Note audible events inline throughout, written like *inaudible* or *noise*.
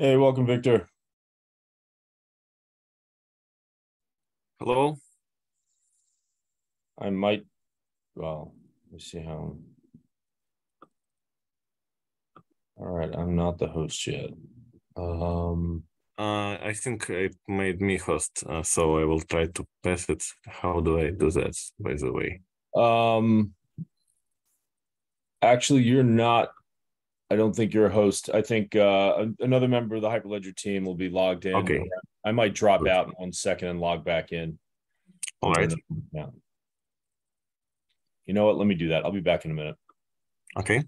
Hey, welcome, Victor. Hello. I might, well, let's see how. All right, I'm not the host yet. Um, Uh, I think it made me host, uh, so I will try to pass it. How do I do that, by the way? um, actually, you're not. I don't think you're a host. I think uh, another member of the Hyperledger team will be logged in. Okay. I might drop Good. out in one second and log back in. All right. Yeah. You know what? Let me do that. I'll be back in a minute. Okay.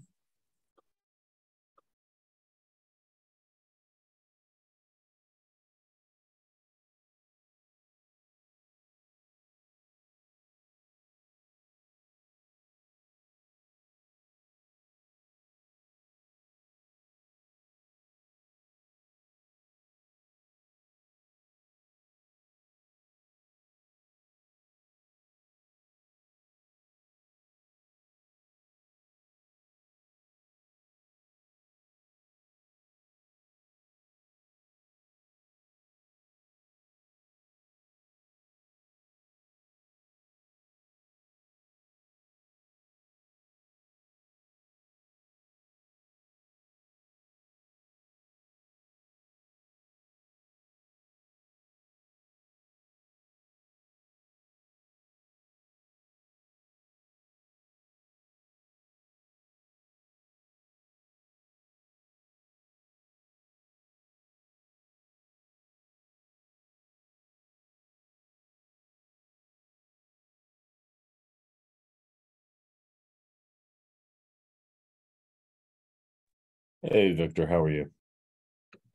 Hey, Victor, how are you?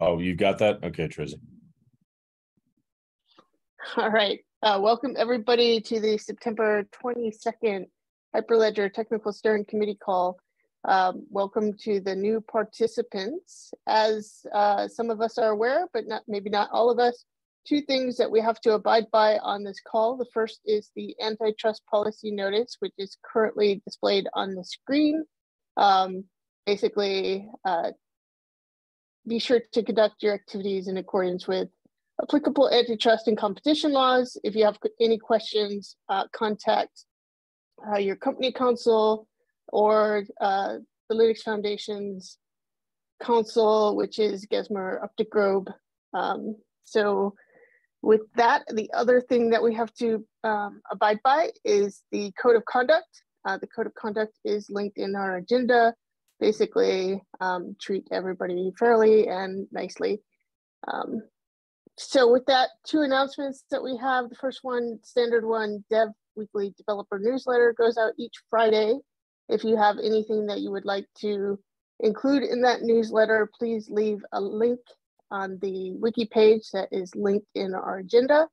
Oh, you've got that? Okay, Trizzy. *laughs* All right. Uh, welcome everybody to the September 22nd Hyperledger Technical Steering Committee call. Um, welcome to the new participants. As uh, some of us are aware, but not maybe not all of us, two things that we have to abide by on this call. The first is the antitrust policy notice, which is currently displayed on the screen. Um, basically, uh, be sure to conduct your activities in accordance with applicable antitrust and competition laws. If you have any questions, uh, contact uh, your company counsel or uh, the Linux Foundation's counsel, which is Gesmer Updegrove. Um, so with that, the other thing that we have to um, abide by is the code of conduct. Uh, the code of conduct is linked in our agenda. Basically, um, treat everybody fairly and nicely. Um, so with that, two announcements that we have. The first one, standard one, Dev Weekly Developer Newsletter goes out each Friday. If you have anything that you would like to include in that newsletter, please leave a link on the wiki page that is linked in our agenda.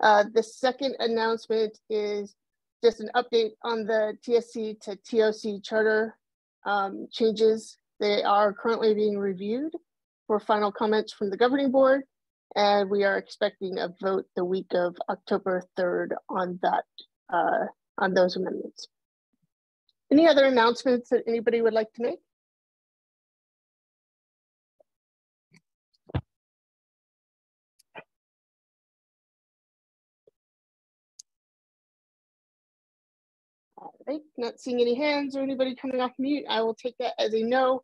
Uh, the second announcement is just an update on the TSC to TOC charter um, changes. They are currently being reviewed for final comments from the governing board and we are expecting a vote the week of October 3rd on that, uh, on those amendments. Any other announcements that anybody would like to make? Right, not seeing any hands or anybody coming off mute. I will take that as a no.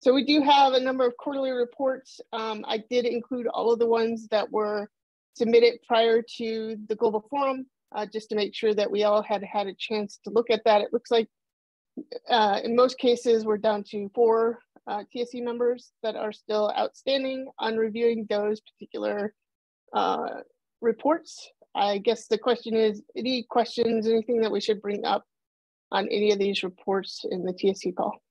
So we do have a number of quarterly reports. Um, I did include all of the ones that were submitted prior to the global forum, uh, just to make sure that we all had had a chance to look at that. It looks like uh, in most cases, we're down to four uh, TSC members that are still outstanding on reviewing those particular uh, reports. I guess the question is, any questions, anything that we should bring up on any of these reports in the TSC call?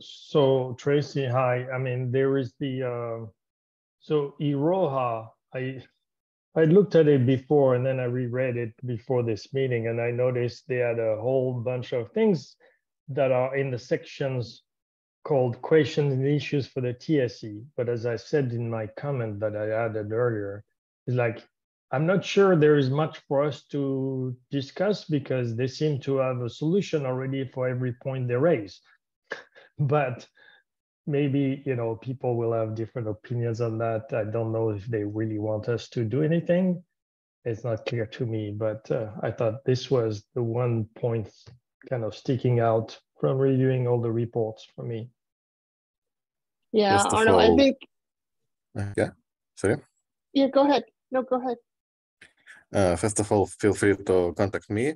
So Tracy, hi. I mean, there is the uh, so Iroha. I I looked at it before and then I reread it before this meeting, and I noticed they had a whole bunch of things that are in the sections called questions and issues for the TSC. But as I said in my comment that I added earlier, it's like I'm not sure there is much for us to discuss because they seem to have a solution already for every point they raise. *laughs* but maybe you know people will have different opinions on that. I don't know if they really want us to do anything. It's not clear to me, but uh, I thought this was the one point kind of sticking out from reviewing all the reports for me. Yeah, Arnaud, I all- think, yeah, sorry. yeah, go ahead. No, go ahead. Uh, first of all, feel free to contact me.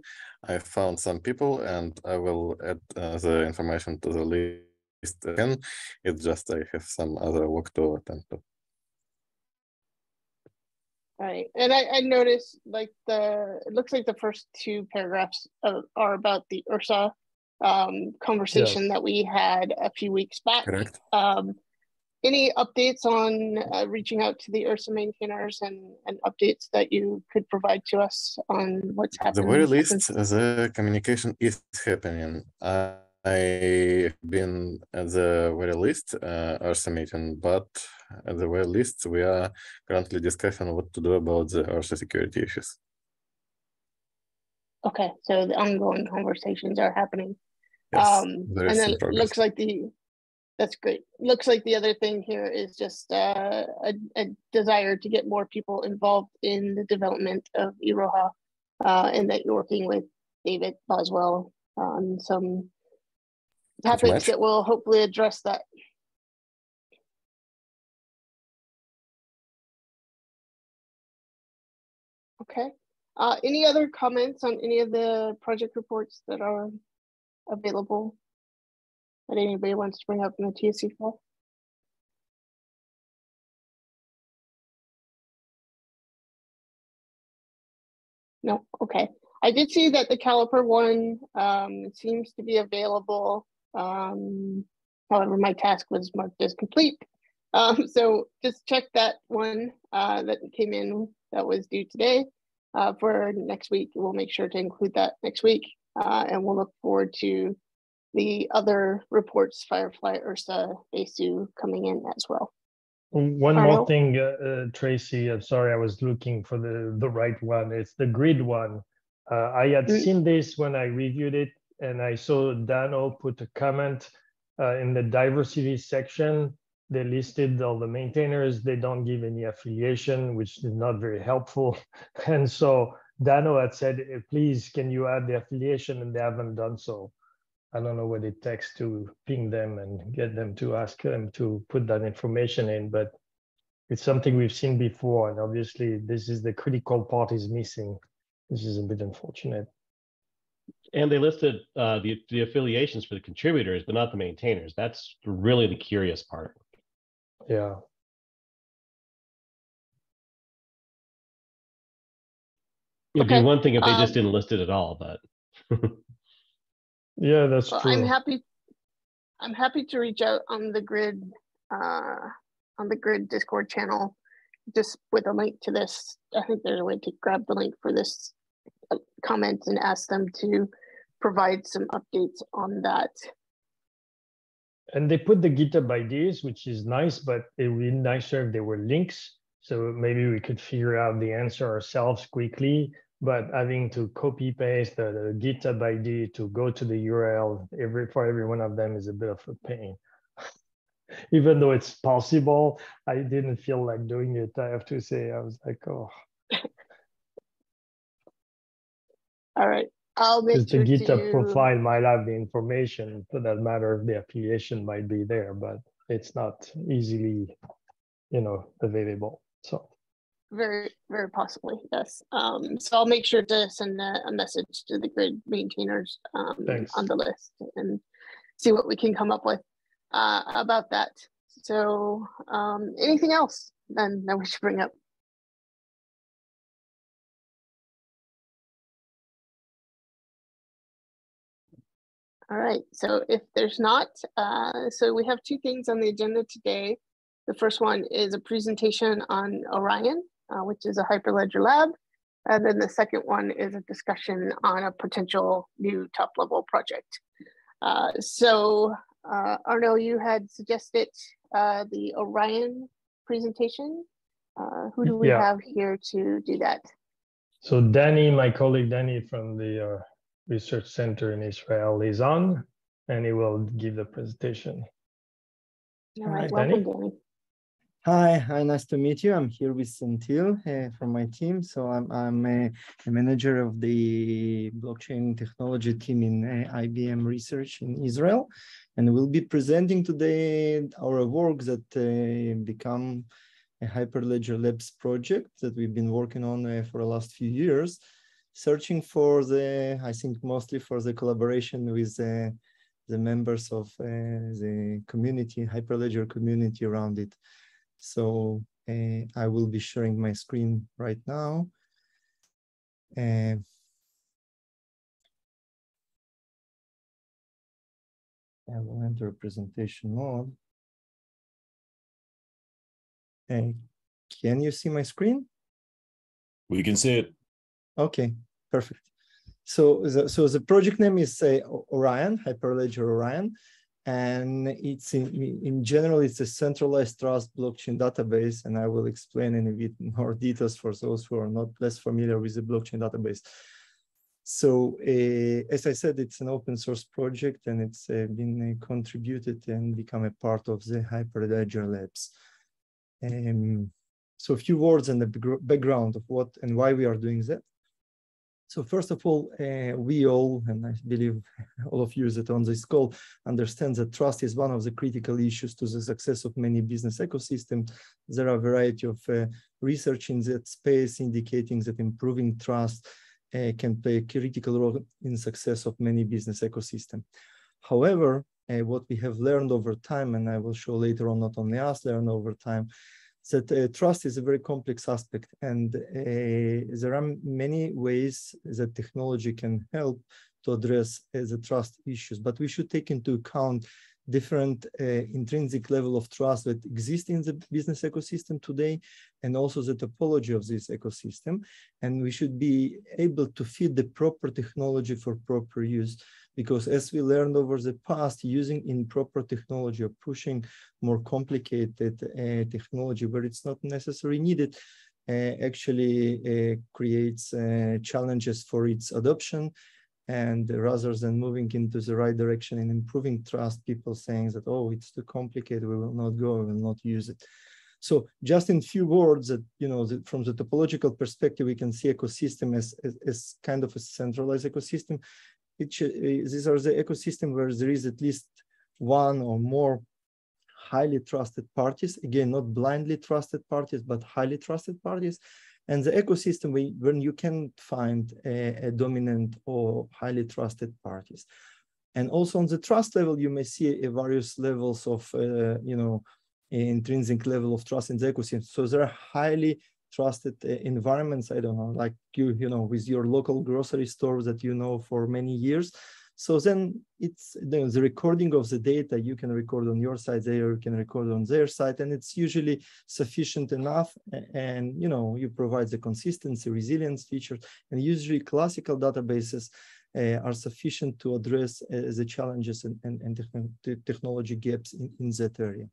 I found some people and I will add uh, the information to the list again. It's just I have some other work to attend to. All right, and I, I noticed like the, it looks like the first two paragraphs of, are about the Ursa um, conversation Yes. that we had a few weeks back. Correct. Um, any updates on uh, reaching out to the Ursa maintainers and, and updates that you could provide to us on what's happening? the very least, the communication is happening. I I've been at the very least uh, Ursa meeting, but at the very least, we are currently discussing what to do about the Ursa security issues. Okay, so the ongoing conversations are happening. Yes, Um, and it looks like the, that's great. Looks like the other thing here is just uh, a, a desire to get more people involved in the development of Iroha. Uh, and that you're working with David Boswell on some topics that will hopefully address that. Okay, uh, any other comments on any of the project reports that are available? That anybody wants to bring up in the TSC file? No, okay. I did see that the caliper one um, seems to be available. Um, however, my task was marked as complete. Um, *laughs* so just check that one uh, that came in that was due today uh, for next week. We'll make sure to include that next week. Uh, and we'll look forward to the other reports, Firefly, Ursa, Besu coming in as well. One Arnaud? more thing, uh, uh, Tracy, I'm sorry, I was looking for the, the right one. It's the grid one. Uh, I had Mm. seen this when I reviewed it and I saw Danno put a comment uh, in the diversity section. They listed all the maintainers. They don't give any affiliation, which is not very helpful. *laughs* And so Danno had said, "Eh, please, can you add the affiliation? And they haven't done so. I don't know what it takes to ping them and get them to ask them to put that information in, but it's something we've seen before. And obviously, this is the critical part is missing. This is a bit unfortunate. And they listed uh, the the affiliations for the contributors, but not the maintainers. That's really the curious part. Yeah. It'd Okay, be one thing if they um, just didn't list it at all, but *laughs* Yeah, that's Well, true. I'm happy. I'm happy to reach out on the grid, uh, on the grid Discord channel, just with a link to this. I think there's a way to grab the link for this uh, comment and ask them to provide some updates on that. And they put the GitHub IDs, which is nice, but it would be nicer if there were links. So maybe we could figure out the answer ourselves quickly. But having to copy paste the, the GitHub ID to go to the URL every for every one of them is a bit of a pain. *laughs* Even though it's possible, I didn't feel like doing it. I have to say, I was like, oh, *laughs* All right, I'll make because the GitHub to. profile might have the information. For that matter, the affiliation might be there, but it's not easily, you know, available. So. Very, very possibly, yes. Um, so I'll make sure to send a, a message to the grid maintainers um, Thanks. on the list and see what we can come up with uh, about that. So, um, anything else then that we should bring up? All right, so if there's not, uh, so we have two things on the agenda today. The first one is a presentation on Orion, uh, which is a Hyperledger lab. And then the second one is a discussion on a potential new top level project. Uh, so uh, Arnaud, you had suggested uh, the Orion presentation. Uh, who do we Yeah. have here to do that? So Danny, my colleague Danny from the uh, Research Center in Israel is on, and he will give the presentation. All right, right, welcome, Danny. Danny. Hi, hi, nice to meet you. I'm here with Senthil uh, from my team. So I'm I'm a, a manager of the blockchain technology team in uh, IBM Research in Israel, and we'll be presenting today our work that uh, become a Hyperledger Labs project that we've been working on uh, for the last few years, searching for the I think mostly for the collaboration with uh, the members of uh, the community, Hyperledger community around it. So uh, I will be sharing my screen right now. Uh, I will enter presentation mode. Uh, can you see my screen? We can see it. Okay, perfect. So the, so the project name is uh, Orion, Hyperledger Orion, and it's in, in general, it's a centralized trust blockchain database, and I will explain in a bit more details for those who are not less familiar with the blockchain database. So uh, as I said, it's an open source project and it's uh, been uh, contributed and become a part of the Hyperledger Labs. Um, so a few words on the background of what and why we are doing that. So first of all, uh, we all, and I believe all of you that on this call, understand that trust is one of the critical issues to the success of many business ecosystems. There are a variety of uh, research in that space indicating that improving trust uh, can play a critical role in success of many business ecosystem. However, uh, what we have learned over time, and I will show later on, not only us learned over time, that uh, trust is a very complex aspect and uh, there are many ways that technology can help to address uh, the trust issues, but we should take into account different uh, intrinsic level of trust that exist in the business ecosystem today and also the topology of this ecosystem. And we should be able to feed the proper technology for proper use because as we learned over the past, using improper technology or pushing more complicated uh, technology where it's not necessarily needed uh, actually uh, creates uh, challenges for its adoption. And rather than moving into the right direction and improving trust, people saying that, oh, it's too complicated, we will not go, we will not use it. So just in few words that, you know, the, from the topological perspective, we can see ecosystem as, as, as kind of a centralized ecosystem. Should, eh, these are the ecosystem where there is at least one or more highly trusted parties. Again, not blindly trusted parties, but highly trusted parties. And the ecosystem when you can find a, a dominant or highly trusted parties. And also on the trust level, you may see a various levels of, uh, you know, intrinsic level of trust in the ecosystem. So there are highly trusted uh, environments. I don't know, like you, you know, with your local grocery store that you know for many years. So then it's the, the, recording of the data you can record on your side, there you can record on their side, and it's usually sufficient enough. And you know, you provide the consistency, resilience features, and usually classical databases uh, are sufficient to address uh, the challenges and, and, and technology gaps in, in that area.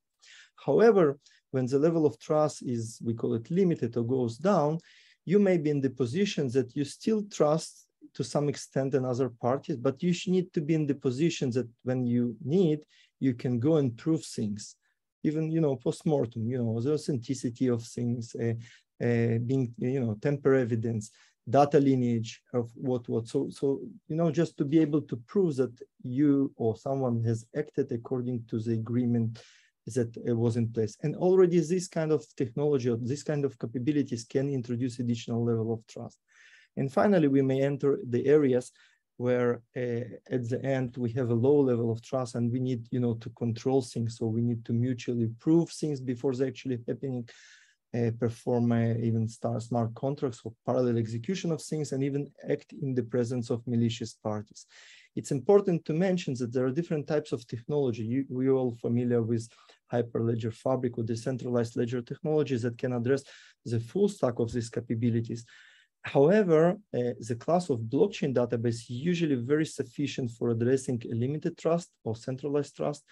However, when the level of trust is, we call it limited or goes down, you may be in the position that you still trust to some extent in other parties, but you need to be in the position that when you need, you can go and prove things, even, you know, post-mortem, you know, the authenticity of things, uh, uh, being, you know, tamper evidence, data lineage of what, what. So, so, you know, just to be able to prove that you or someone has acted according to the agreement that was in place. And already this kind of technology or this kind of capabilities can introduce additional level of trust. And finally, we may enter the areas where uh, at the end we have a low level of trust and we need you know to control things so we need to mutually prove things before they actually happening uh, perform uh, even start smart contracts or parallel execution of things and even act in the presence of malicious parties it's important to mention that there are different types of technology you, we're all familiar with hyperledger fabric or decentralized ledger technologies that can address the full stack of these capabilities However, uh, the class of blockchain database is usually very sufficient for addressing a limited trust or centralized trust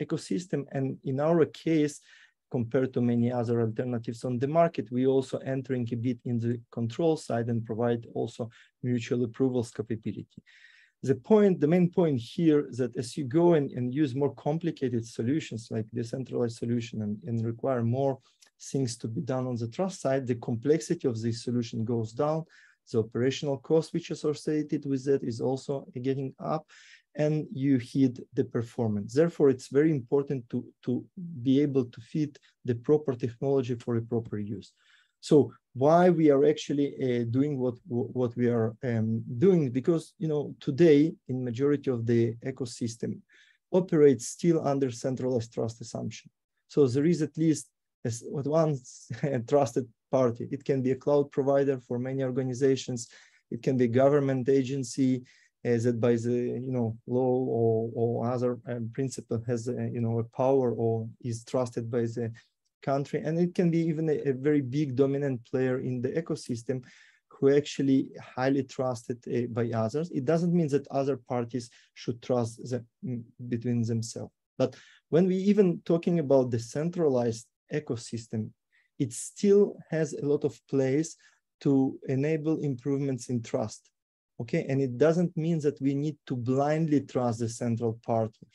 ecosystem. And in our case, compared to many other alternatives on the market, we also entering a bit in the control side and provide also mutual approvals capability. The point, the main point here that as you go and, and use more complicated solutions like decentralized solution and, and require more things to be done on the trust side, the complexity of the solution goes down. The operational cost which is associated with that is also getting up and you hit the performance. Therefore, it's very important to, to be able to fit the proper technology for a proper use. So why we are actually uh, doing what what we are um, doing because you know today in majority of the ecosystem operates still under centralized trust assumption. So there is at least as one *laughs* trusted party. It can be a cloud provider for many organizations. It can be government agency as that by the you know law or, or other um, principle has a, you know a power or is trusted by the country and it can be even a, a very big dominant player in the ecosystem who actually highly trusted uh, by others it doesn't mean that other parties should trust them mm, between themselves but when we even talking about the centralized ecosystem it still has a lot of place to enable improvements in trust okay? And it doesn't mean that we need to blindly trust the central party.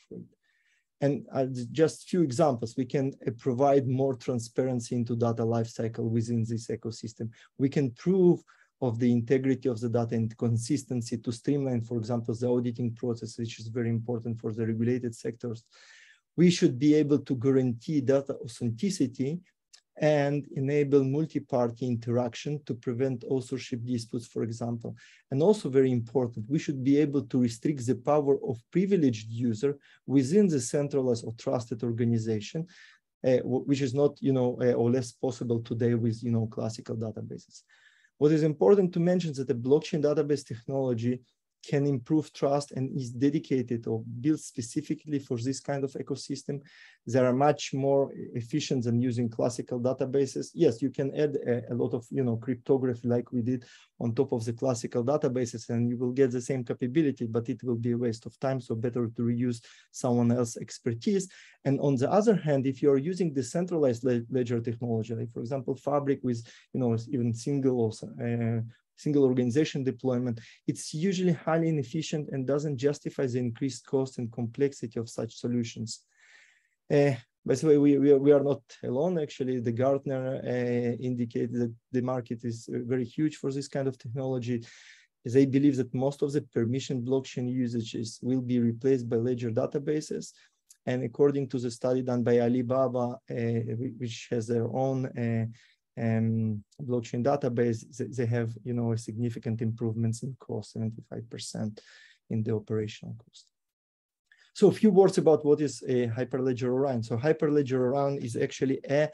And uh, just few examples, we can uh, provide more transparency into data lifecycle within this ecosystem. We can prove of the integrity of the data and consistency to streamline, for example, the auditing process, which is very important for the regulated sectors. We should be able to guarantee data authenticity and enable multi-party interaction to prevent authorship disputes, for example. And also very important, we should be able to restrict the power of privileged user within the centralized or trusted organization, uh, which is not, you know, uh, or less possible today with, you know, classical databases. What is important to mention is that the blockchain database technology can improve trust and is dedicated or built specifically for this kind of ecosystem. They are much more efficient than using classical databases. Yes, you can add a, a, lot of you know cryptography like we did on top of the classical databases and you will get the same capability, but it will be a waste of time. So better to reuse someone else's expertise. And on the other hand, if you're using decentralized ledger technology, like for example, Fabric with you know even single uh, single organization deployment, it's usually highly inefficient and doesn't justify the increased cost and complexity of such solutions. Uh, by the way, we, we, are, we are not alone. Actually, the Gartner uh, indicated that the market is uh, very huge for this kind of technology. They believe that most of the permission blockchain usages will be replaced by ledger databases. And according to the study done by Alibaba, uh, which has their own uh, um, blockchain database, they have, you know, a significant improvements in cost, 75% in the operational cost. So a few words about what is a Hyperledger Orion. So Hyperledger Orion is actually a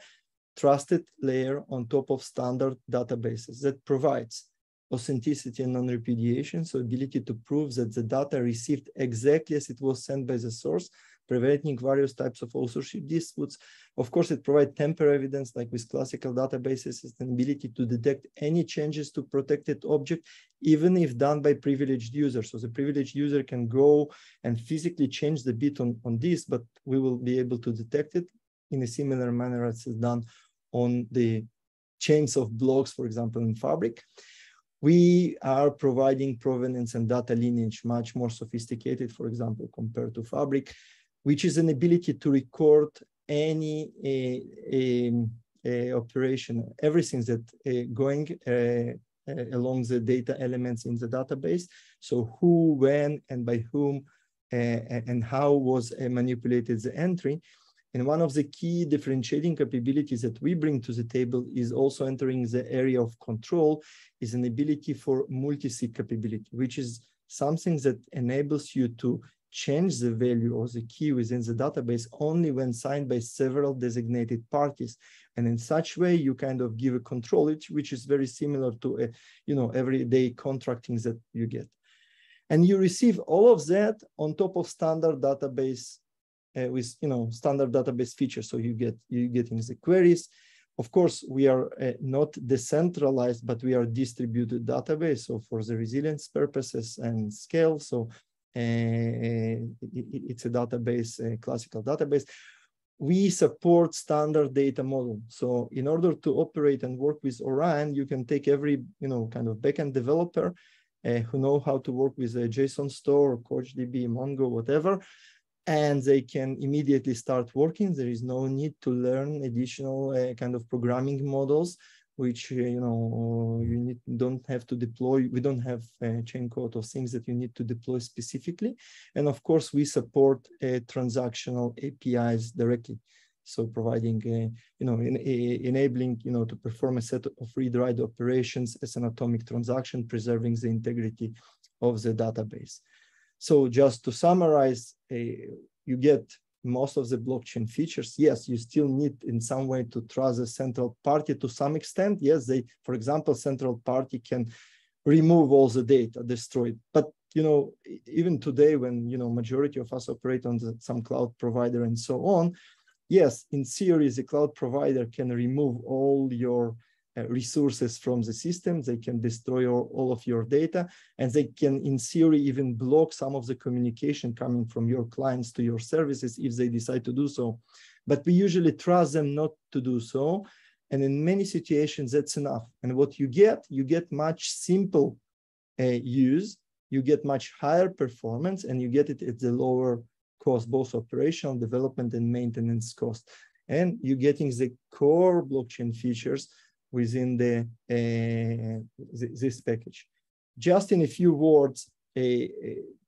trusted layer on top of standard databases that provides authenticity and non-repudiation, so ability to prove that the data received exactly as it was sent by the source preventing various types of authorship disputes. Of course, it provides tamper evidence like with classical databases, and ability to detect any changes to protected object, even if done by privileged users. So the privileged user can go and physically change the bit on, on this, but we will be able to detect it in a similar manner as is done on the chains of blocks, for example, in Fabric we are providing provenance and data lineage much more sophisticated, for example, compared to Fabric which is an ability to record any uh, uh, operation, everything that uh, going along the data elements in the database. So who, when, and by whom, and how was manipulated the entry. And one of the key differentiating capabilities that we bring to the table is also entering the area of control is an ability for multi-sig capability, which is something that enables you to change the value of the key within the database only when signed by several designated parties. And in such way, you kind of give a control, which is very similar to a, you know, everyday contracting that you get. And you receive all of that on top of standard database uh, with, you know, standard database features. So you get, you getting the queries. Of course, we are uh, not decentralized, but we are distributed database. So for the resilience purposes and scale. So it's a database, a classical database. we support standard data model. So in order to operate and work with Orion, you can take every, you know, kind of backend developer uh, who know how to work with a JSON store, CouchDB, Mongo, whatever, and they can immediately start working. There is no need to learn additional uh, kind of programming models which uh, you know you need don't have to deploy we don't have chain code of things that you need to deploy specifically. And of course we support uh, transactional apis directly. So providing uh, you know in, enabling you know to perform a set of read write operations as an atomic transaction preserving the integrity of the database. So just to summarize uh, you get most of the blockchain features, yes, you still need in some way to trust a central party to some extent. Yes, they, for example, central party can remove all the data, destroy it. But you know, even today, when you know majority of us operate on the, some cloud provider and so on, yes, in theory, the cloud provider can remove all your resources from the system. They can destroy all, all, of your data, and they can, in theory, even block some of the communication coming from your clients to your services if they decide to do so. But we usually trust them not to do so. And in many situations, that's enough. And what you get, you get much simple uh, use, you get much higher performance, and you get it at the lower cost, both operational development and maintenance cost. And you're getting the core blockchain features within the uh, this package. Just in a few words, uh,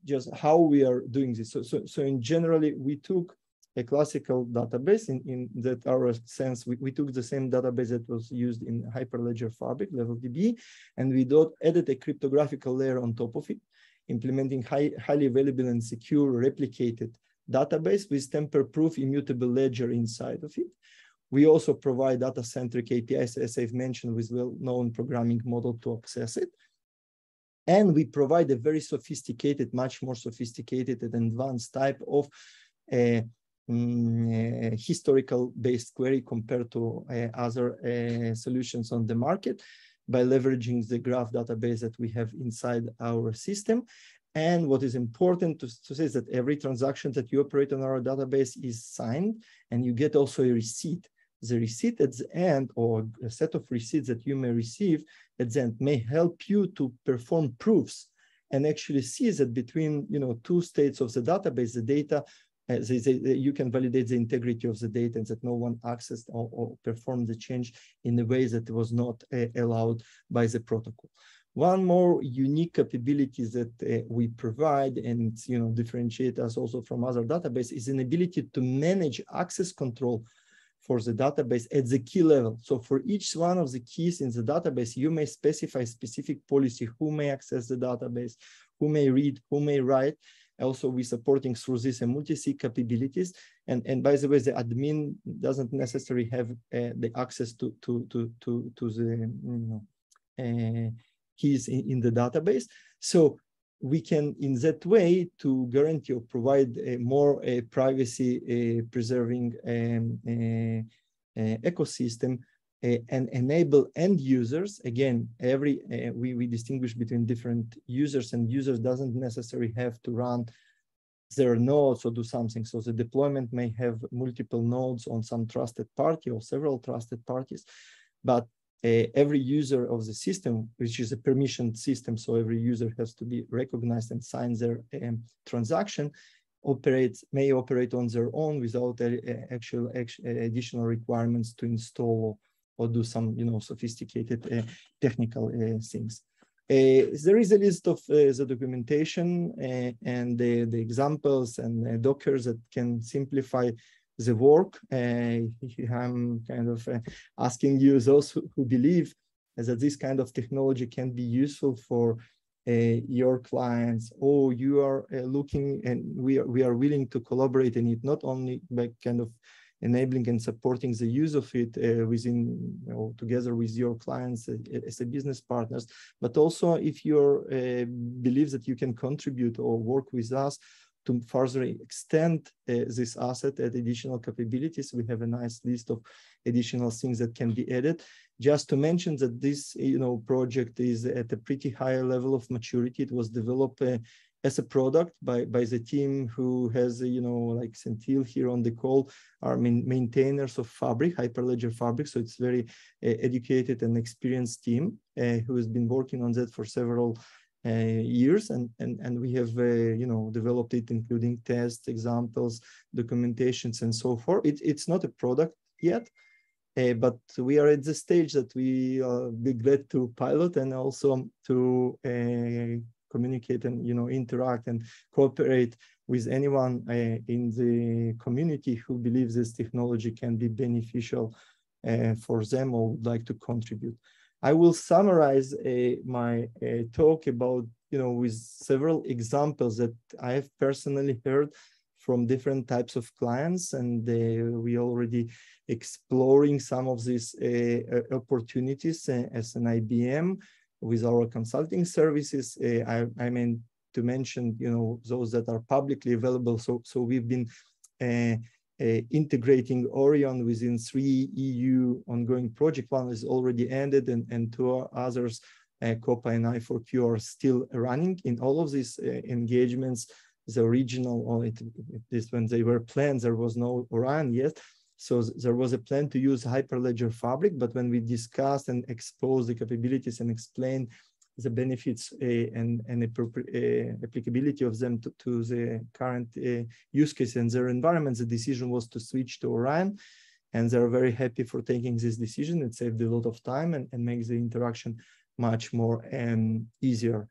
just how we are doing this. So, so, so in generally, we took a classical database in, in that our sense, we, we took the same database that was used in Hyperledger Fabric, LevelDB, and we added a cryptographic layer on top of it, implementing high, highly available and secure replicated database with tamper-proof immutable ledger inside of it. We also provide data-centric APIs, as I've mentioned, with well-known programming model to access it. And we provide a very sophisticated, much more sophisticated and advanced type of uh, mm, historical based query compared to uh, other uh, solutions on the market by leveraging the graph database that we have inside our system. And what is important to, to, say is that every transaction that you operate on our database is signed and you get also a receipt the receipt at the end or a set of receipts that you may receive at the end may help you to perform proofs and actually see that between you know two states of the database, the data, uh, they, they, you can validate the integrity of the data and that no one accessed or, or performed the change in a way that was not uh, allowed by the protocol. One more unique capability that uh, we provide and you know differentiate us also from other databases is an ability to manage access control for the database at the key level. So for each one of the keys in the database, you may specify specific policy, who may access the database, who may read, who may write. Also, we're supporting through this a multi-sig capabilities. And, and by the way, the admin doesn't necessarily have uh, the access to, to, to, to, to the you know, uh, keys in, in the database. So we can, in that way, to guarantee or provide a more a privacy preserving um, ecosystem and enable end users. Again, every we, we distinguish between different users and users doesn't necessarily have to run their nodes or do something. So the deployment may have multiple nodes on some trusted party or several trusted parties, but uh, every user of the system, which is a permissioned system, so every user has to be recognized and sign their um, transaction, operates may operate on their own without uh, actual, additional requirements to install or, or, do some, you know, sophisticated uh, technical uh, things. Uh, there is a list of uh, the documentation and the, the examples and Dockers that can simplify the work. Uh, *laughs* I'm kind of uh, asking you, those who, who, believe that this kind of technology can be useful for uh, your clients, or you are looking and we are, we are willing to collaborate in it, not only by kind of enabling and supporting the use of it uh, within you know, together with your clients uh, as a business partners but also if you uh, believe that you can contribute or work with us to further extend uh, this asset at additional capabilities. We have a nice list of additional things that can be added. Just to mention that this you know, project is at a pretty high level of maturity. It was developed uh, as a product by, by the team who has, you know, like Senthil here on the call, are main, maintainers of Fabric, Hyperledger Fabric. So it's very uh, educated and experienced team uh, who has been working on that for several years and, and, and we have, uh, you know, developed it, including tests, examples, documentations, and so forth. It, it's not a product yet, uh, but we are at the stage that we uh, be glad to pilot and also to uh, communicate and you know interact and cooperate with anyone uh, in the community who believes this technology can be beneficial uh, for them or would like to contribute. I will summarize uh, my uh, talk about you know with several examples that I have personally heard from different types of clients and uh, we already exploring some of these uh, opportunities as an IBM with our consulting services. I, I mean to mention, you know, those that are publicly available. So, so we've been integrating Orion within three EU ongoing project. One is already ended and, and two others, uh, COPA and I4Q are still running. In all of these uh, engagements, the original, or it, this when they were planned, there was no Orion yet. So there was a plan to use Hyperledger Fabric, but when we discussed and exposed the capabilities and explained the benefits uh, and, and uh, applicability of them to, to the current uh, use case and their environment, the decision was to switch to Orion. And they're very happy for taking this decision. It saved a lot of time and, and makes the interaction much more um, easier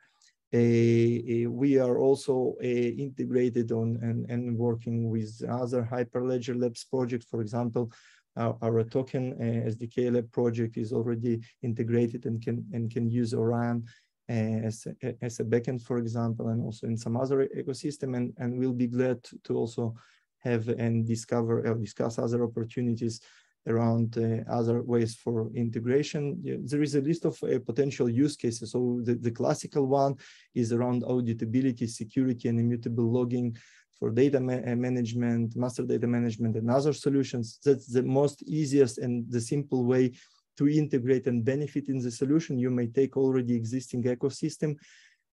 we are also integrated on and, and working with other Hyperledger Labs projects. For example, our, our token uh, SDK Lab project is already integrated and can and can use Orion uh, as, a, as a backend, for example, and also in some other ecosystem. And, and we'll be glad to also have and discover or discuss other opportunities around uh, other ways for integration. There is a list of uh, potential use cases. So the, the classical one is around auditability, security, and immutable logging for data ma uh, management, master data management, and other solutions. That's the most easiest and the simple way to integrate and benefit in the solution. You may take already existing ecosystem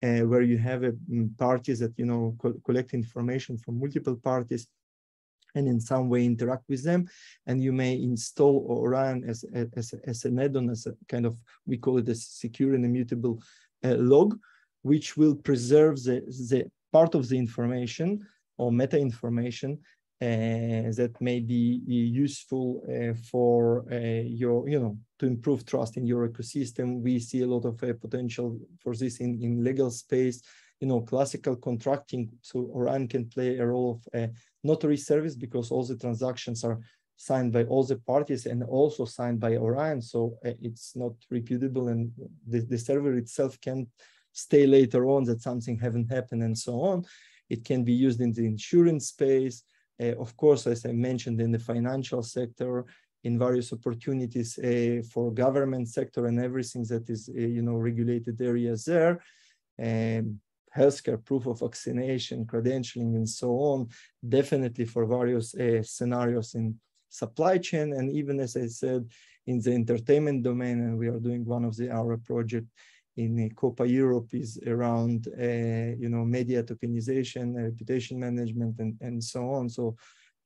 uh, where you have uh, parties that you know co collect information from multiple parties and in some way interact with them. And you may install Orion as, as, as an add-on, as a kind of, we call it a secure and immutable uh, log, which will preserve the, the part of the information or meta information uh, that may be useful uh, for uh, your, you know, to improve trust in your ecosystem. We see a lot of uh, potential for this in, in legal space, you know, classical contracting. So Orion can play a role of a notary service because all the transactions are signed by all the parties and also signed by Orion. So uh, it's not reputable and the, the server itself can stay later on that something haven't happened and so on. It can be used in the insurance space. Uh, of course, as I mentioned, in the financial sector, in various opportunities uh, for government sector and everything that is, uh, you know, regulated areas there. Um, healthcare proof of vaccination, credentialing, and so on, definitely for various uh, scenarios in supply chain. And even as I said, in the entertainment domain, and we are doing one of the our project in uh, Copa Europe is around, uh, you know, media tokenization, reputation management, and, and so on. So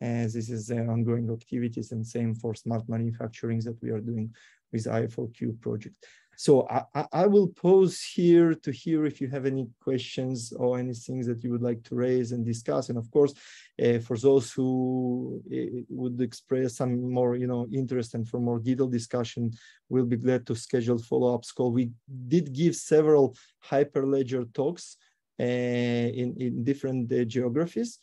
uh, this is uh, ongoing activities and same for smart manufacturing that we are doing with I4Q project. So I, I will pause here to hear if you have any questions or anything that you would like to raise and discuss. And of course, uh, for those who uh, would express some more, you know, interest and for more detailed discussion, we'll be glad to schedule follow-ups call. We did give several Hyperledger talks uh, in, in different geographies.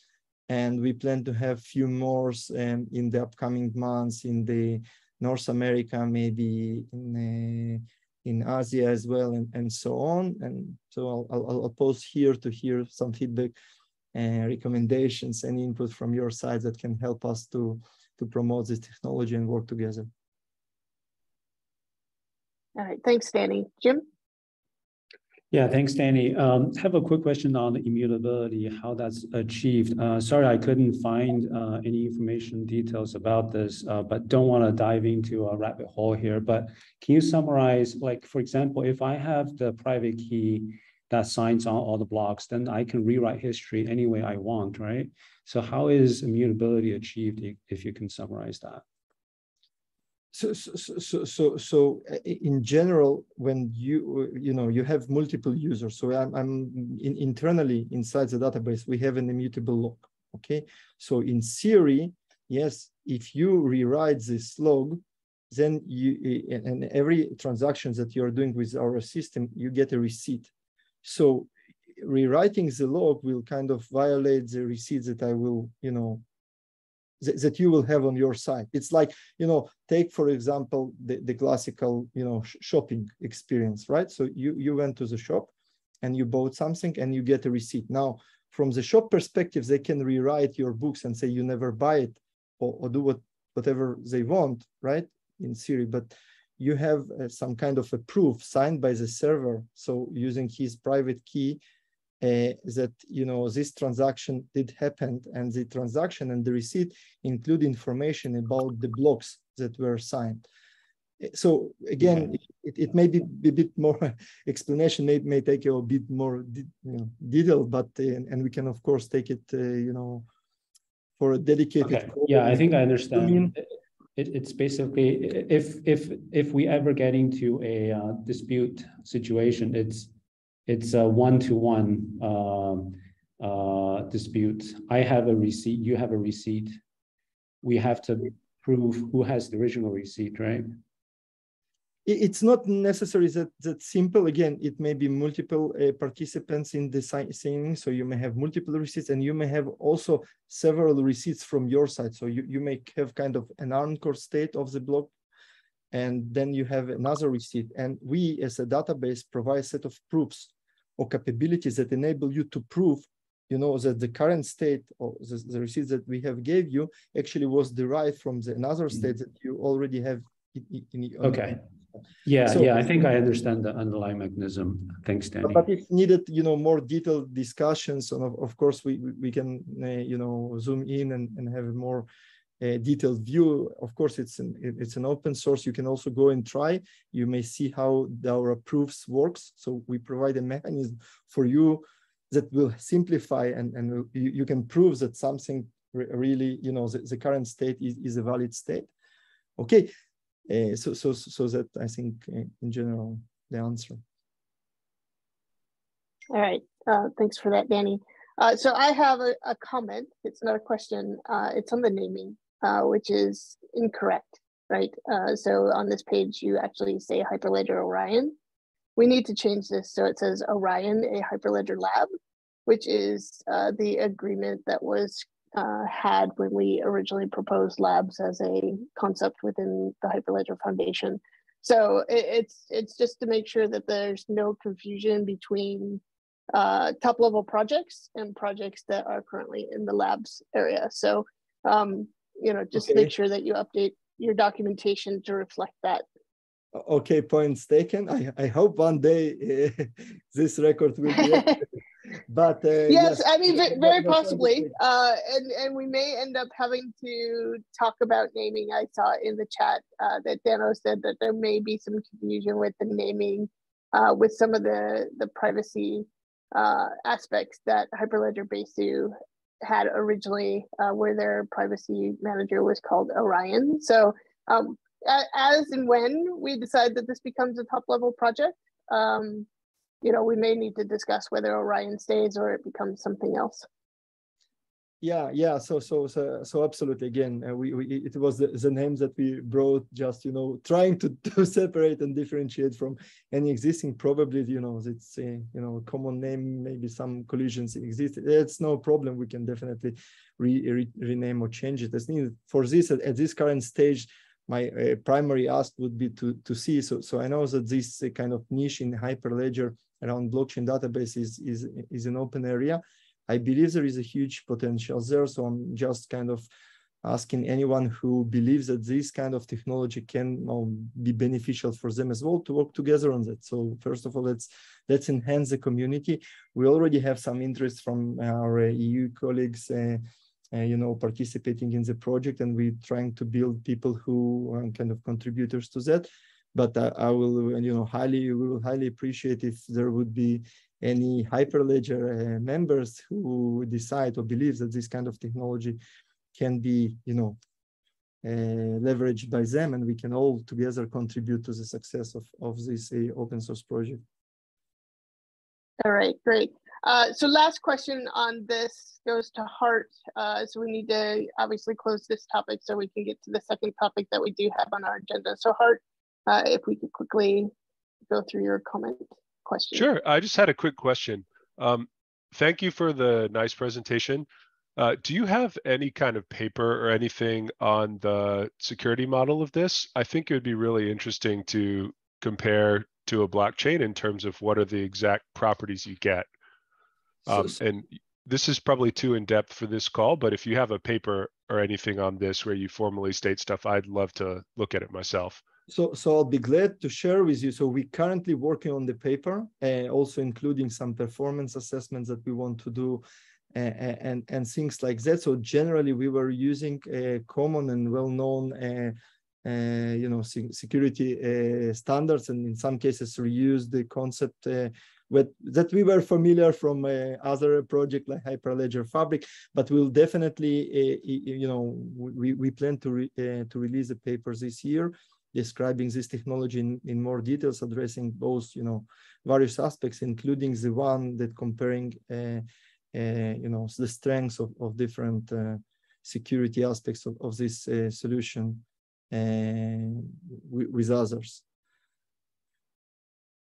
And we plan to have few more um, in the upcoming months in the North America, maybe in in Asia as well, and, and so on. And so I'll, I'll, I'll pause here to hear some feedback and recommendations and input from your side that can help us to, to promote this technology and work together. All right, thanks, Danny. Jim? Yeah, thanks, Danny. Um, have a quick question on the immutability, how that's achieved. Uh, sorry, I couldn't find uh, any information details about this, uh, but don't want to dive into a rabbit hole here. But can you summarize, like, for example, if I have the private key that signs on all the blocks, then I can rewrite history any way I want, right? So how is immutability achieved if you can summarize that? So, so, so, so, so uh, in general, when you, you know, you have multiple users, so I'm, I'm in, internally inside the database, we have an immutable log, okay? So in theory, yes, if you rewrite this log, then you, and every transactions that you're doing with our system, you get a receipt. So rewriting the log will kind of violate the receipts that I will, you know, th that you will have on your site. It's like, you know, take for example the, the classical, you know, sh shopping experience, right? So you you went to the shop and you bought something and you get a receipt. Now, from the shop perspective, they can rewrite your books and say you never buy it or, or do what whatever they want, right? In theory, but you have uh, some kind of a proof signed by the server. So using his private key, uh, that you know this transaction did happen and the transaction and the receipt include information about the blocks that were signed. So again it, it may be a bit more *laughs* explanation may, may take you a bit more you know, detail but uh, and we can of course take it uh, you know for a dedicated okay. yeah i think i understand. It, it's basically if if if we ever get into a uh, dispute situation it's it's a one-to-one um, uh, dispute. I have a receipt, you have a receipt. We have to prove who has the original receipt, right? It's not necessarily that, that simple. Again, it may be multiple uh, participants in the signing. So you may have multiple receipts and you may have also several receipts from your side. So you, you may have kind of an anchor state of the block and then you have another receipt. And we as a database provide a set of proofs or capabilities that enable you to prove you know that the current state or the, the receipts that we have gave you actually was derived from the another mm-hmm. state that you already have in, in, okay. yeah so, yeah i think i understand the underlying mechanism. Thanks danny. But if needed you know more detailed discussions and of, of course we we can uh, you know zoom in and, and have more detailed view. Of course, it's an it's an open source. You can also go and try. You may see how our proofs works. So we provide a mechanism for you that will simplify and, and you, you can prove that something really, you know, the, the current state is, is a valid state. Okay, uh, so, so, so that I think uh, in general, the answer. All right, uh, thanks for that, Danny. Uh, so I have a, a, comment. It's not a question. Uh, it's on the naming uh, which is incorrect, right? Uh, so on this page, you actually say Hyperledger Orion. We need to change this so it says Orion, a Hyperledger lab, which is uh, the agreement that was uh, had when we originally proposed labs as a concept within the Hyperledger Foundation. So it, it's it's just to make sure that there's no confusion between uh, top level projects and projects that are currently in the labs area. So um, you know, just okay. make sure that you update your documentation to reflect that. Okay, points taken. I, I hope one day uh, *laughs* this record will be. *laughs* but uh, yes, yes, I mean very possibly, uh, and and we may end up having to talk about naming. I saw in the chat uh, that Danno said that there may be some confusion with the naming, uh, with some of the the privacy uh, aspects that Hyperledger Besu had originally, uh, where their privacy manager was called Orion. So um, as and when we decide that this becomes a top level project, um, you know, we may need to discuss whether Orion stays or it becomes something else yeah yeah so so so so absolutely again uh, we, we it was the, the names that we brought just you know trying to, *laughs* to separate and differentiate from any existing. Probably you know it's a you know a common name maybe some collisions exist. It's no problem. We can definitely re, re, rename or change it as needed. For this at, at this current stage my uh, primary ask would be to to see. So so i know that this uh, kind of niche in hyperledger around blockchain database is is is an open area I believe there is a huge potential there. So I'm just kind of asking anyone who believes that this kind of technology can be beneficial for them as well to work together on that. So first of all, let's let's enhance the community. We already have some interest from our EU colleagues. Uh, uh, you know, participating in the project, and we're trying to build people who are kind of contributors to that. But uh, I will, you know, highly, we will highly appreciate if there would be any Hyperledger uh, members who decide or believe that this kind of technology can be, you know, uh, leveraged by them, and we can all together contribute to the success of, of this uh, open source project. All right, great. Uh, so last question on this goes to Hart. Uh, so we need to obviously close this topic so we can get to the second topic that we do have on our agenda. So Hart, uh, if we could quickly go through your comment question. Sure, I just had a quick question. Um, thank you for the nice presentation. Uh, do you have any kind of paper or anything on the security model of this? I think it would be really interesting to compare to a blockchain in terms of what are the exact properties you get. Um, so, and this is probably too in depth for this call, but if you have a paper or anything on this where you formally state stuff, I'd love to look at it myself. So, so I'll be glad to share with you. So we're currently working on the paper, uh, also including some performance assessments that we want to do and, and, and things like that. So generally, we were using a common and well-known, uh, uh, you know, security standards, and in some cases reuse the concept with, that we were familiar from other project like Hyperledger Fabric. But we'll definitely, you know, we, we plan to re, to release the paper this year describing this technology in, in more details, addressing both, you know, various aspects, including the one that comparing uh, uh, you know, the strengths of, of different uh, security aspects of, of this uh, solution with, with others.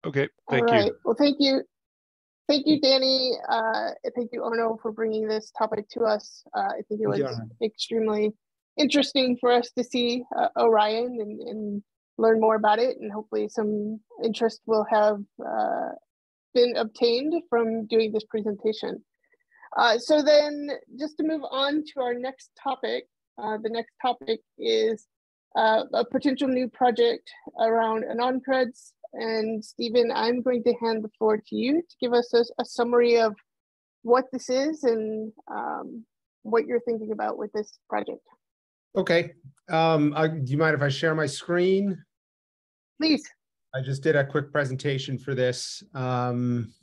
Okay, thank All right. you. Well, thank you. Thank you, Danny. Uh, thank you, Arnaud, for bringing this topic to us. Uh, I think it was yeah. extremely interesting for us to see uh, Orion and, and, learn more about it. And hopefully some interest will have been obtained from doing this presentation. Uh, so then just to move on to our next topic, uh, the next topic is uh, a potential new project around AnonCreds. And Stephen, I'm going to hand the floor to you to give us a, a summary of what this is and um, what you're thinking about with this project. Okay. Um, I, do you mind if I share my screen? Please. I just did a quick presentation for this. Um,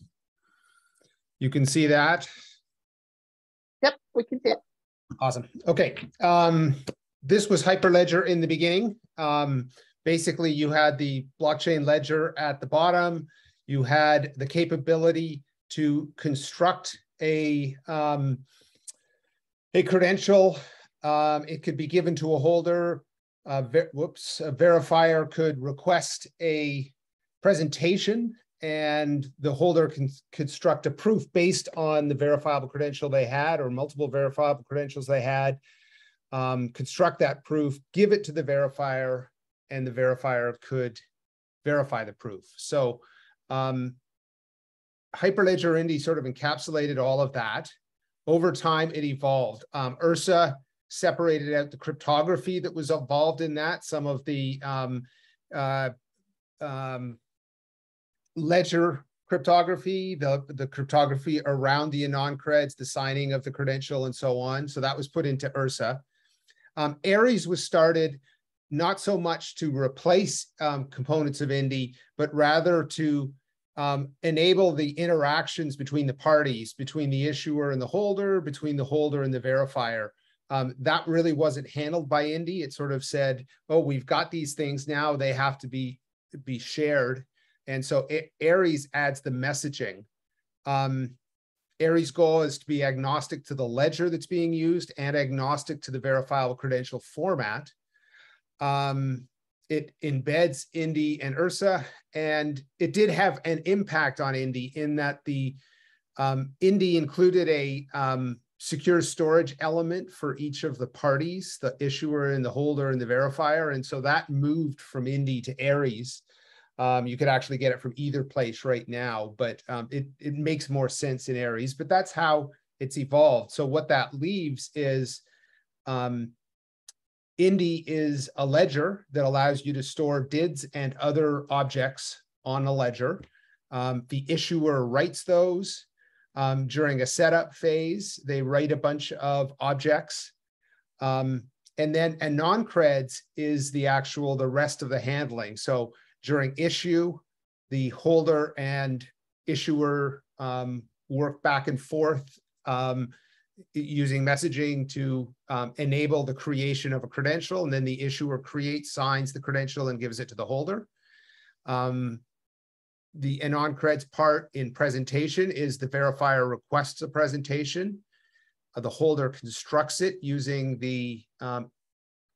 you can see that. Yep, we can see it. Awesome. Okay. Um, this was Hyperledger in the beginning. Um, basically, you had the blockchain ledger at the bottom. You had the capability to construct a um, a credential. Um, it could be given to a holder. Uh, whoops, a verifier could request a presentation and the holder can construct a proof based on the verifiable credential they had or multiple verifiable credentials they had, um, construct that proof, give it to the verifier, and the verifier could verify the proof. So um, Hyperledger Indy sort of encapsulated all of that. Over time, it evolved. Um, Ursa separated out the cryptography that was involved in that. Some of the um, uh, um, ledger cryptography, the, the cryptography around the AnonCreds, the signing of the credential and so on. So that was put into Ursa. Um, Aries was started not so much to replace um, components of Indy, but rather to um, enable the interactions between the parties, between the issuer and the holder, between the holder and the verifier. Um, that really wasn't handled by Indy. It sort of said, "Oh, we've got these things now; they have to be be shared." And so Aries adds the messaging. Um, Aries' goal is to be agnostic to the ledger that's being used and agnostic to the verifiable credential format. Um, it embeds Indy and Ursa, and it did have an impact on Indy in that the um, Indy included a um, secure storage element for each of the parties, the issuer and the holder and the verifier. And so that moved from Indy to Aries. Um, you could actually get it from either place right now, but um, it, it makes more sense in Aries, but that's how it's evolved. So what that leaves is um, Indy is a ledger that allows you to store DIDs and other objects on a ledger. Um, the issuer writes those um, during a setup phase. They write a bunch of objects. Um, and then AnonCreds is the actual, the rest of the handling. So during issue, the holder and issuer um, work back and forth um, using messaging to um, enable the creation of a credential, and then the issuer creates, signs the credential, and gives it to the holder. Um, the AnonCreds part in presentation is the verifier requests a presentation. Uh, the holder constructs it using the um,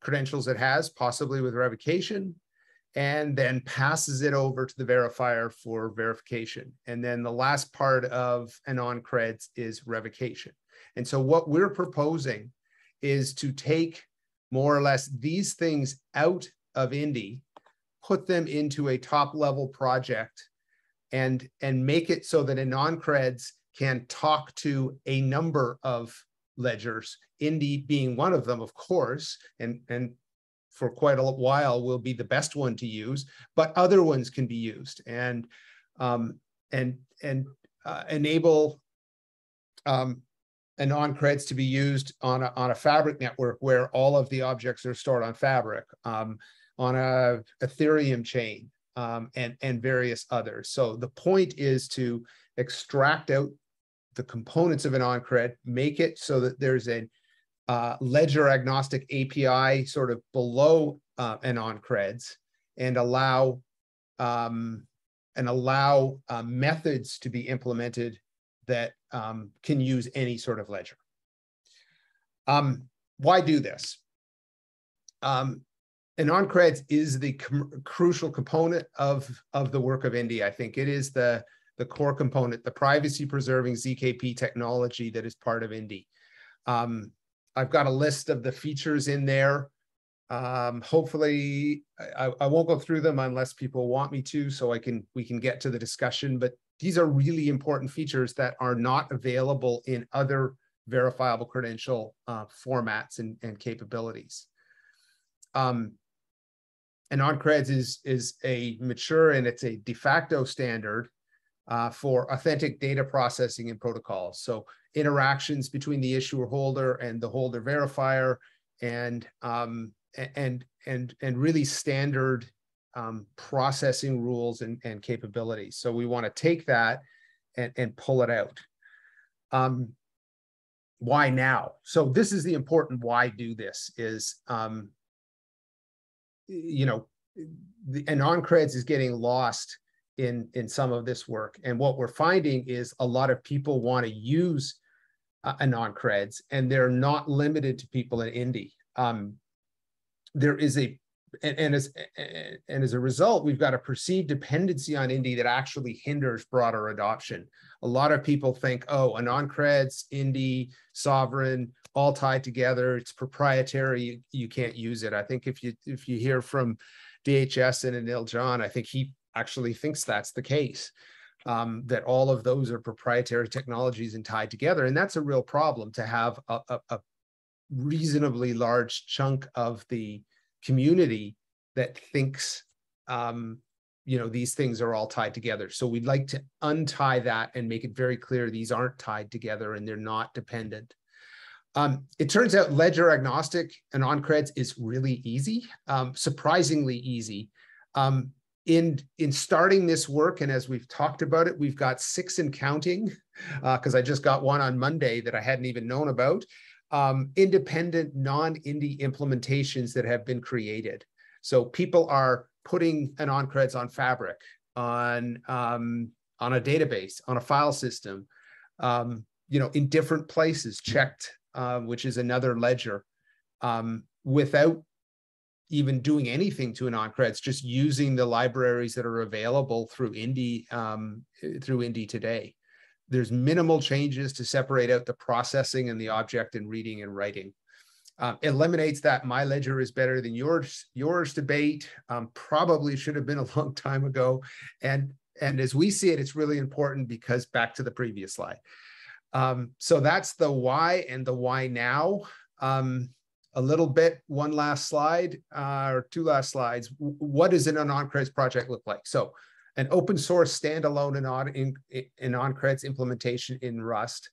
credentials it has, possibly with revocation, and then passes it over to the verifier for verification. And then the last part of AnonCreds is revocation. And so what we're proposing is to take more or less these things out of Indy, put them into a top level project and, and make it so that AnonCreds can talk to a number of ledgers, Indy being one of them, of course, and, and for quite a while will be the best one to use, but other ones can be used and um, and and uh, enable um, AnonCreds to be used on a, on a fabric network where all of the objects are stored on fabric, um, on a Ethereum chain, um, and, and various others. So the point is to extract out the components of AnonCred, make it so that there's a uh, ledger agnostic API sort of below uh, AnonCreds and allow um, and allow uh, methods to be implemented that um, can use any sort of ledger. Um, why do this? Um, AnonCreds is the crucial component of, of the work of Indy. I think it is the, the core component, the privacy preserving ZKP technology that is part of Indy. Um, I've got a list of the features in there. Um, hopefully, I, I won't go through them unless people want me to, so I can we can get to the discussion. But these are really important features that are not available in other verifiable credential uh, formats and, and capabilities. Um, AnonCreds is, is a mature and it's a de facto standard uh, for authentic data processing and protocols. So interactions between the issuer holder and the holder verifier and um, and and and really standard um, processing rules and, and capabilities. So we want to take that and, and pull it out. Um, why now? So this is the important why do this is, um, you know, the, AnonCreds is getting lost in, in some of this work. And what we're finding is a lot of people want to use uh, AnonCreds and they're not limited to people in Indy. Um, there is a and, and, as and as a result, we've got a perceived dependency on Indy that actually hinders broader adoption. A lot of people think, oh, AnonCreds, Indy, Sovrin, all tied together. It's proprietary. You, you can't use it. I think if you if you hear from DHS and Anil John, I think he actually thinks that's the case. Um, that all of those are proprietary technologies and tied together, and that's a real problem to have a, a, a reasonably large chunk of the community that thinks um, you know these things are all tied together. So we'd like to untie that and make it very clear these aren't tied together and they're not dependent. Um, it turns out ledger agnostic AnonCreds is really easy um, surprisingly easy. Um, in in starting this work and as we've talked about it we've got six and counting because uh, i just got one on monday that i hadn't even known about um, independent non-Indy implementations that have been created. So people are putting AnonCreds on Fabric, on um, on a database, on a file system, um, you know, in different places, cheqd, uh, which is another ledger, um, without even doing anything to AnonCreds, just using the libraries that are available through Indy um, through Indy today. There's minimal changes to separate out the processing and the object and reading and writing. Um, eliminates that my ledger is better than yours yours debate um, probably should have been a *laughs* long time ago. And and as we see it it's really important because back to the previous slide. Um, so that's the why and the why now. Um, a little bit one last slide uh, or two last slides. What does an AnonCreds project look like? So an open source standalone and on in, in, AnonCreds implementation in Rust,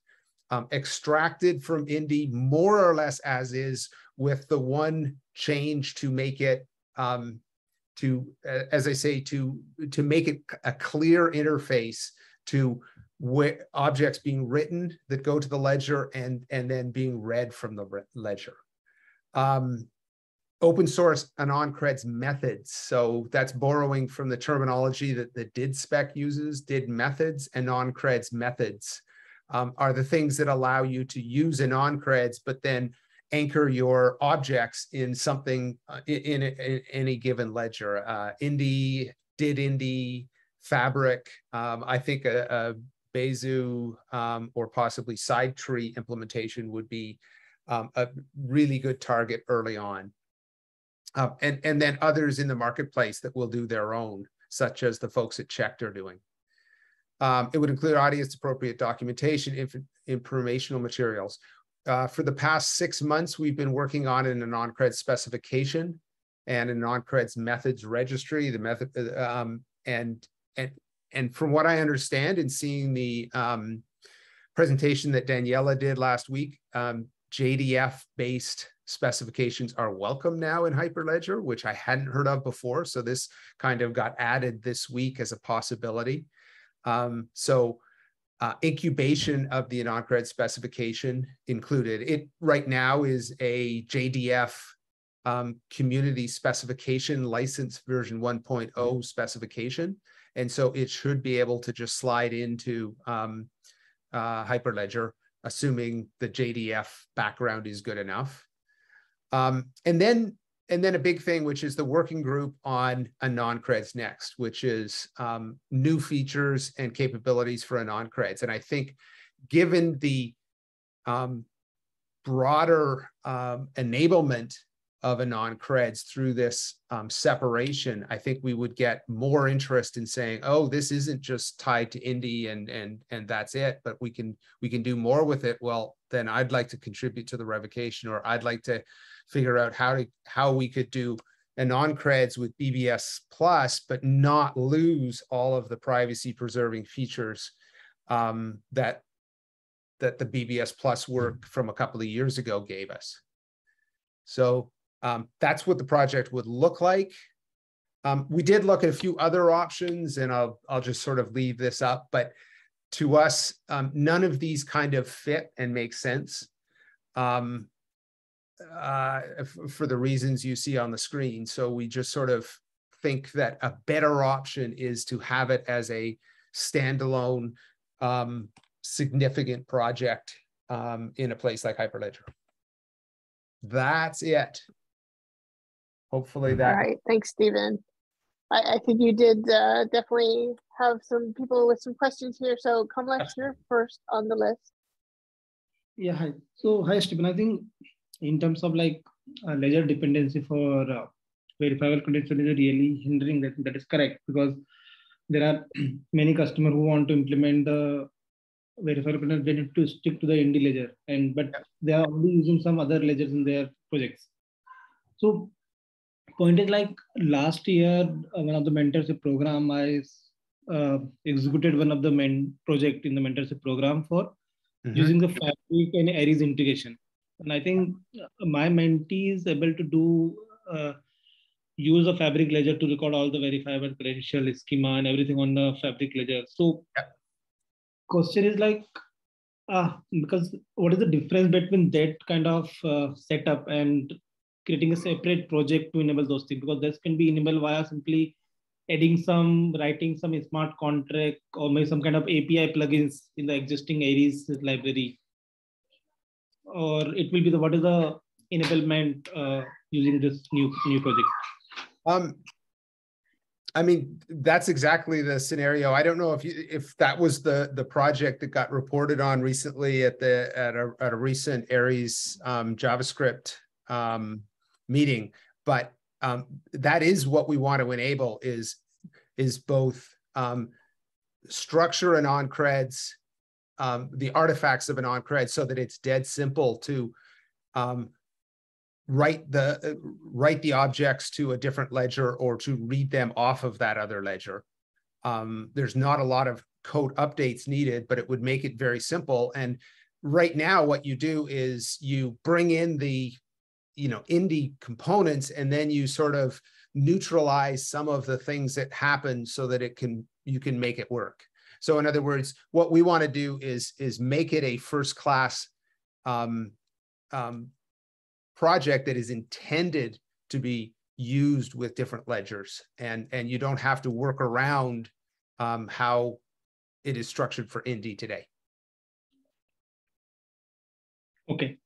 um, extracted from Indy more or less as is with the one change to make it um, to, as I say, to, to make it a clear interface to where objects being written that go to the ledger and and then being read from the ledger. Um, open source AnonCreds methods. So that's borrowing from the terminology that the DID spec uses, DID methods, AnonCreds methods um, are the things that allow you to use AnonCreds, but then anchor your objects in something uh, in, in, in, any given ledger. Uh, Indy, did Indy, Fabric. Um, I think a, a Besu um, or possibly Sidetree implementation would be um, a really good target early on. Uh, and, and then others in the marketplace that will do their own, such as the folks at cheqd are doing. Um, it would include audience appropriate documentation, inf informational materials. Uh, for the past six months, we've been working on an AnonCreds specification and an AnonCreds methods registry, the method, uh, um, and, and, and from what I understand and seeing the um, presentation that Daniela did last week, um, JDF based specifications are welcome now in Hyperledger, which I hadn't heard of before. So this kind of got added this week as a possibility. Um, so uh, incubation of the AnonCred specification included. It right now is a JDF um, community specification license version 1.0 specification. And so it should be able to just slide into um, uh, Hyperledger, assuming the JDF background is good enough. Um, and then and then a big thing, which is the working group on AnonCreds Next, which is um, new features and capabilities for AnonCreds. And I think given the um, broader um, enablement of AnonCreds through this um, separation, I think we would get more interest in saying, "Oh, this isn't just tied to Indy and and and that's it, but we can we can do more with it." Well, then I'd like to contribute to the revocation, or I'd like to figure out how to how we could do AnonCreds with BBS plus, but not lose all of the privacy preserving features um, that that the BBS plus work from a couple of years ago gave us. So um, that's what the project would look like. Um, we did look at a few other options, and I'll I'll just sort of leave this up. But to us, um, none of these kind of fit and make sense. Um, uh, for the reasons you see on the screen. So we just sort of think that a better option is to have it as a standalone um, significant project um, in a place like Hyperledger. That's it. Hopefully that. All right. Thanks, Stephen. I, I think you did uh, definitely have some people with some questions here. So come let's hear first on the list. Yeah. Hi. So hi, Stephen. I think in terms of like uh, ledger dependency for uh, verifiable credential is really hindering that. That is correct because there are *clears throat* many customers who want to implement the verifiable credential. They need to stick to the Indy ledger, and but they are only using some other ledgers in their projects. So, point is like last year, uh, one of the mentorship program I uh, executed one of the main project in the mentorship program for mm -hmm. using the Fabric and Aries integration and I think my mentee is able to do uh, use a Fabric Ledger to record all the verifiable credential schema and everything on the Fabric Ledger. So, yeah. question is like, uh, because what is the difference between that kind of uh, setup and creating a separate project to enable those things? Because this can be enabled via simply adding some, writing some smart contract or maybe some kind of API plugins in the existing Aries library or it will be the what is the enablement uh, using this new new project? Um, I mean, that's exactly the scenario. I don't know if you, if that was the the project that got reported on recently at the at a at a recent Aries um, JavaScript um, meeting, but um, that is what we want to enable is is both um, structure AnonCreds um, the artifacts of AnonCred so that it's dead simple to um, write the uh, write the objects to a different ledger or to read them off of that other ledger. Um, there's not a lot of code updates needed, but it would make it very simple. And right now, what you do is you bring in the you know Indy components, and then you sort of neutralize some of the things that happen so that it can you can make it work. So in other words, what we want to do is is make it a first class um, um, project that is intended to be used with different ledgers, and and you don't have to work around um, how it is structured for Indy today. Okay.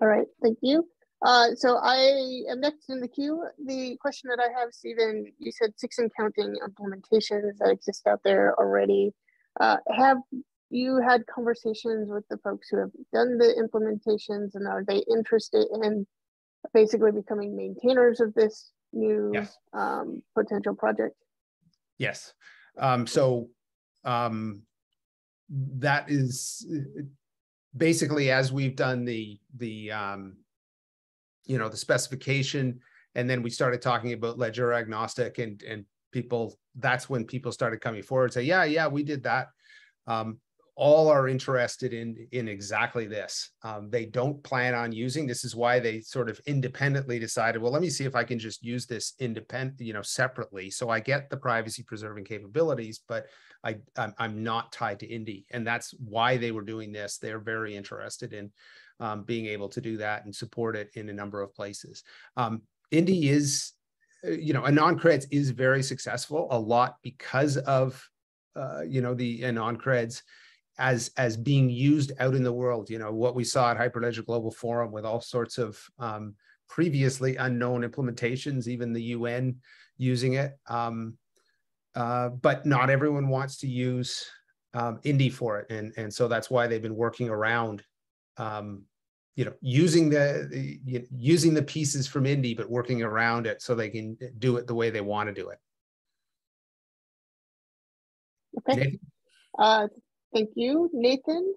All right, thank you. Uh, so I am next in the queue. The question that I have, Stephen, you said six and counting implementations that exist out there already. Uh, have you had conversations with the folks who have done the implementations and are they interested in basically becoming maintainers of this new Yes. um, potential project? Yes. Um, so um, that is basically as we've done the the um, you know the specification, and then we started talking about ledger agnostic, and and people that's when people started coming forward say, yeah, yeah, we did that. Um, all are interested in in exactly this. Um, they don't plan on using. This is why they sort of independently decided. Well, let me see if I can just use this independent, you know, separately. So I get the privacy preserving capabilities, but I I'm, I'm not tied to Indy, and that's why they were doing this. They're very interested in um, being able to do that and support it in a number of places. Um, Indy is, uh, you know, AnonCreds is very successful a lot because of, uh, you know, the AnonCreds as as being used out in the world. You know what we saw at Hyperledger Global Forum with all sorts of um, previously unknown implementations, even the UN using it. Um, uh, but not everyone wants to use um, Indy for it, and and so that's why they've been working around, um, you know, using the, the using the pieces from Indy, but working around it so they can do it the way they want to do it. Okay. Nathan? Uh, thank you, Nathan.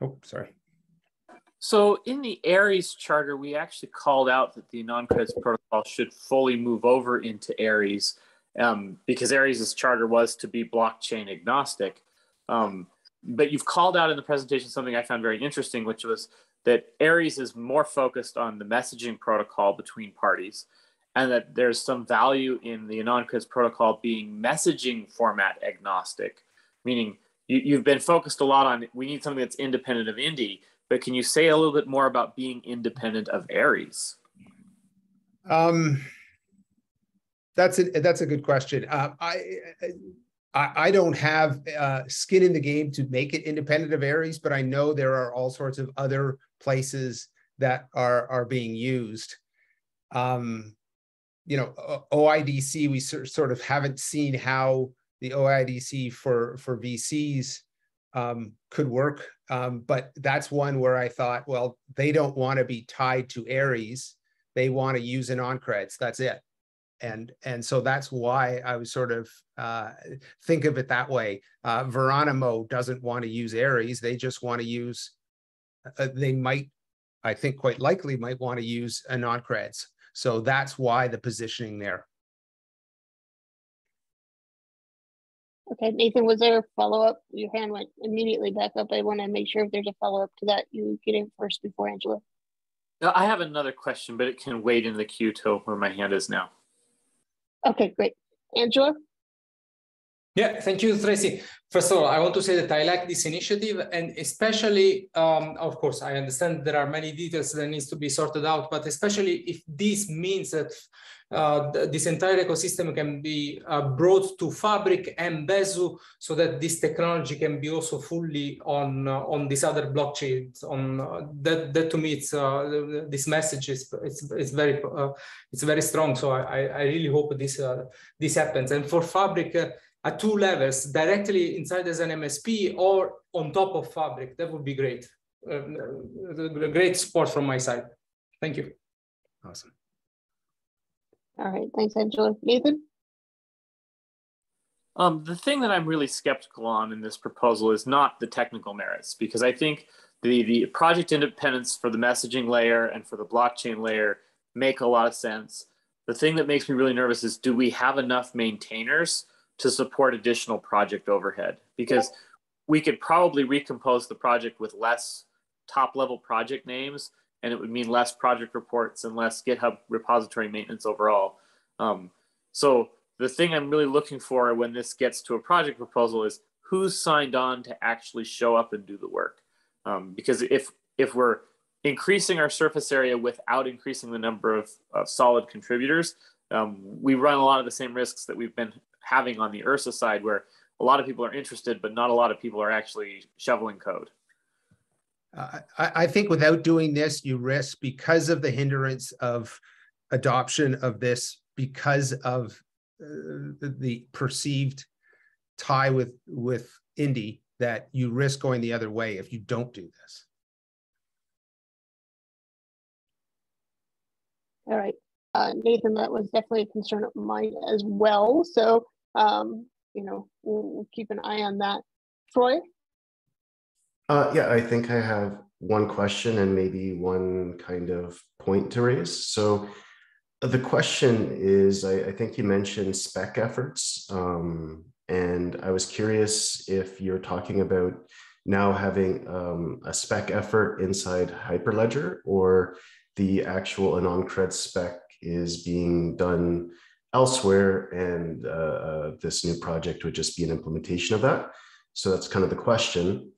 Oh, sorry. So in the Aries charter, we actually called out that the AnonCreds protocol should fully move over into Aries um, because Aries' charter was to be blockchain agnostic. Um, but you've called out in the presentation something I found very interesting, which was that Aries is more focused on the messaging protocol between parties and that there's some value in the AnonCreds protocol being messaging format agnostic, meaning you, you've been focused a lot on we need something that's independent of Indy, but can you say a little bit more about being independent of Aries? Um, that's a that's a good question. Uh, I, I I don't have uh, skin in the game to make it independent of Aries, but I know there are all sorts of other places that are are being used. Um, you know, OIDC we sort of haven't seen how the OIDC for for VCs um, could work, um, but that's one where I thought, well, they don't want to be tied to Aries; they want to use AnonCreds. That's it, and and so that's why I was sort of uh, think of it that way. Uh, Veramo doesn't want to use Aries; they just want to use. Uh, they might, I think, quite likely might want to use AnonCreds. So that's why the positioning there. Okay, Nathan, was there a follow-up? Your hand went immediately back up. I want to make sure if there's a follow-up to that, you get in first before Angelo. Now, I have another question, but it can wait in the queue till where my hand is now. Okay, great. Angelo? Yeah, thank you, Tracy. First of all, I want to say that I like this initiative and especially, um, of course, I understand there are many details that needs to be sorted out, but especially if this means that uh, this entire ecosystem can be uh, brought to Fabric and Besu so that this technology can be also fully on uh, on these other blockchains. On uh, that, that to me, it's uh, this message is it's, it's very uh, it's very strong. So I, I really hope this this happens. And for Fabric at two levels, directly inside as an MSP or on top of Fabric. That would be great. Uh, great support from my side. Thank you. Awesome. All right, thanks, Angelo. Nathan? Um, the thing that I'm really skeptical on in this proposal is not the technical merits, because I think the, the project independence for the messaging layer and for the blockchain layer make a lot of sense. The thing that makes me really nervous is do we have enough maintainers to support additional project overhead because we could probably recompose the project with less top level project names and it would mean less project reports and less github repository maintenance overall um, so the thing I'm really looking for when this gets to a project proposal is who's signed on to actually show up and do the work. Um, because if if we're increasing our surface area without increasing the number of, of solid contributors, um, we run a lot of the same risks that we've been having on the Ursa side, where a lot of people are interested, but not a lot of people are actually shoveling code. Uh, I, I think without doing this, you risk because of the hindrance of adoption of this, because of uh, the, the perceived tie with with Indy, that you risk going the other way if you don't do this. All right. Uh, Nathan, that was definitely a concern of mine as well. So, um, you know, we'll, we'll, keep an eye on that. Troy? Uh, yeah, I think I have one question and maybe one kind of point to raise. So the question is, I, I think you mentioned spec efforts. Um, and I was curious if you're talking about now having um, a spec effort inside Hyperledger or the actual AnonCred spec is being done elsewhere and uh, uh, this new project would just be an implementation of that. So that's kind of the question.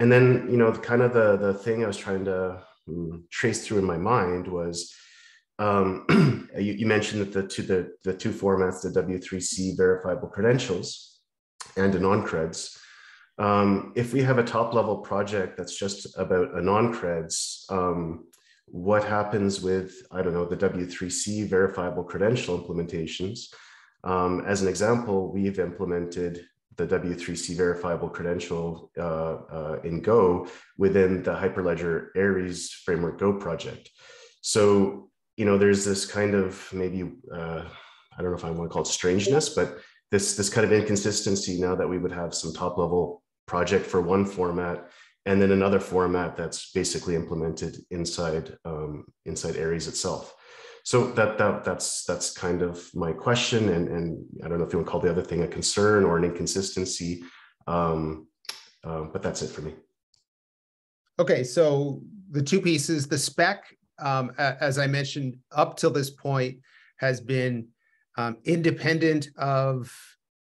And then, you know, kind of the, the thing I was trying to um, trace through in my mind was um, *clears throat* you, you, mentioned that the two, the, the two formats, the W3C verifiable credentials and AnonCreds, um, if we have a top level project that's just about AnonCreds, um, what happens with, I don't know, the W3C verifiable credential implementations. Um, as an example, we've implemented the W3C verifiable credential uh, uh, in Go within the Hyperledger Aries Framework Go project. So, you know, there's this kind of maybe, uh, I don't know if I want to call it strangeness, but this, this kind of inconsistency now that we would have some top level project for one format and then another format that's basically implemented inside um, inside Aries itself. So that that that's that's kind of my question, and and I don't know if you want to call the other thing a concern or an inconsistency, um, uh, but that's it for me. Okay, so the two pieces, the spec, um, as I mentioned, up till this point has been um, independent of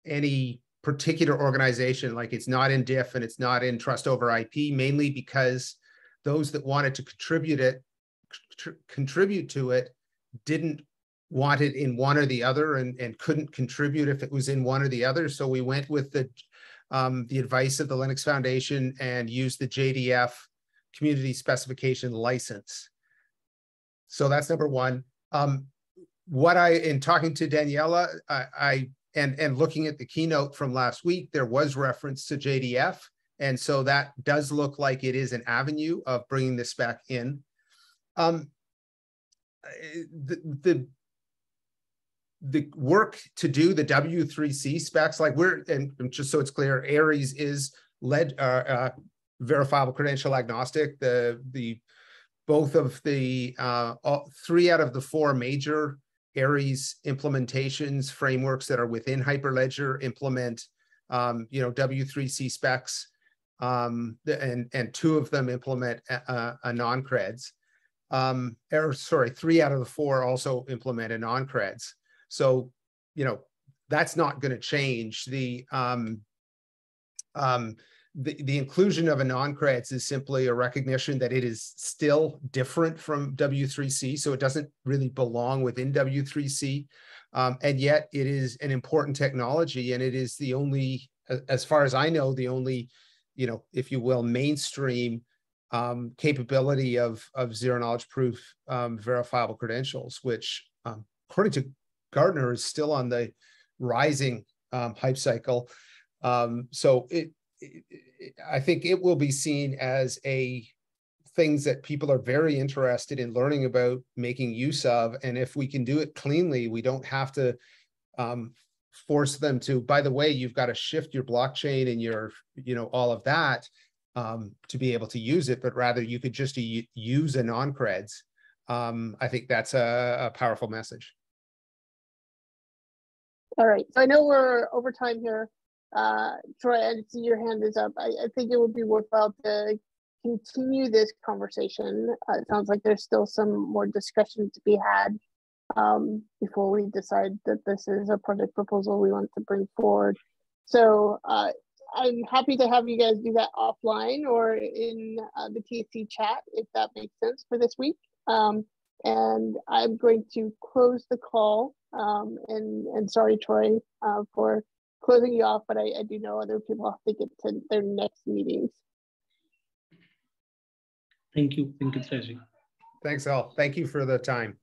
any particular organization, like it's not in DIF and it's not in Trust over IP, mainly because those that wanted to contribute it, contribute to it, didn't want it in one or the other and, and couldn't contribute if it was in one or the other. So we went with the um, the advice of the Linux Foundation and used the JDF community specification license. So that's number one. Um, what I, in talking to Daniela, I, I and and looking at the keynote from last week, there was reference to JDF, and so that does look like it is an avenue of bringing this back in. Um, the, the the work to do the W3C specs, like we're and just so it's clear, Aries is led uh, uh, verifiable credential agnostic. The the both of the uh, all, three out of the four major Aries implementations, frameworks that are within Hyperledger implement, um, you know, W3C specs, um, and, and two of them implement a, AnonCreds. Um, or sorry, three out of the four also implement AnonCreds. So, you know, that's not going to change. The um, um, the, the inclusion of AnonCreds is simply a recognition that it is still different from W3C. So it doesn't really belong within W3C. Um, and yet it is an important technology and it is the only, as far as I know, the only, you know, if you will, mainstream um, capability of, of zero knowledge proof um, verifiable credentials, which um, according to Gartner is still on the rising um, hype cycle. Um, so it, I think it will be seen as a things that people are very interested in learning about, making use of, and if we can do it cleanly, we don't have to um, force them to. By the way, you've got to shift your blockchain and your, you know, all of that um, to be able to use it, but rather you could just use AnonCreds. Um, I think that's a, a powerful message. All right, so I know we're over time here. Uh, Troy, I see your hand is up. I, I, think it would be worthwhile to continue this conversation. Uh, it sounds like there's still some more discussion to be had. um, before we decide that this is a project proposal we want to bring forward. So uh, I'm happy to have you guys do that offline or in uh, the TSC chat if that makes sense for this week. Um, and I'm going to close the call. Um, and and sorry, Troy, uh, for closing you off, but I, I do know other people have to get to their next meetings. Thank you. Thank you, Tracy. Thanks, all. Thank you for the time.